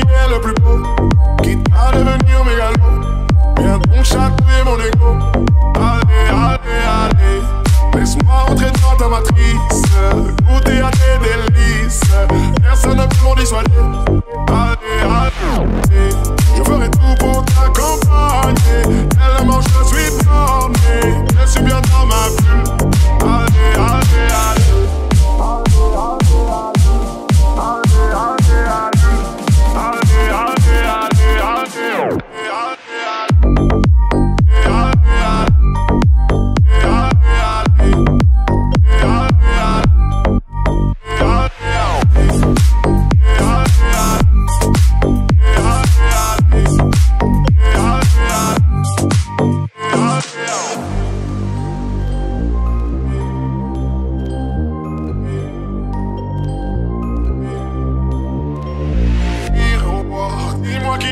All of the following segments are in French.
qui est le plus beau, quitte à devenir mégalo. Viens donc chatouiller mon ego. Allez, allez, allez, laisse-moi entrer dans ta matrice, goûter à tes délices. Personne ne peut m'en dissuader. Allez, allez,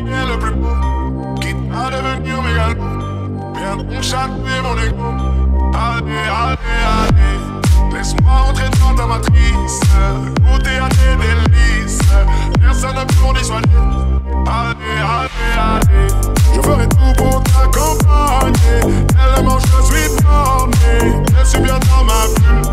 qui est le plus beau, qui va devenir mégalo. Viens donc châtier mon égo. Allez, allez, allez, laisse-moi entrer dans ta matrice. Goûter à tes délices, personne ne pour les soigner. Allez, allez, allez, je ferai tout pour t'accompagner. Tellement je suis borné, je suis bien dans ma bulle.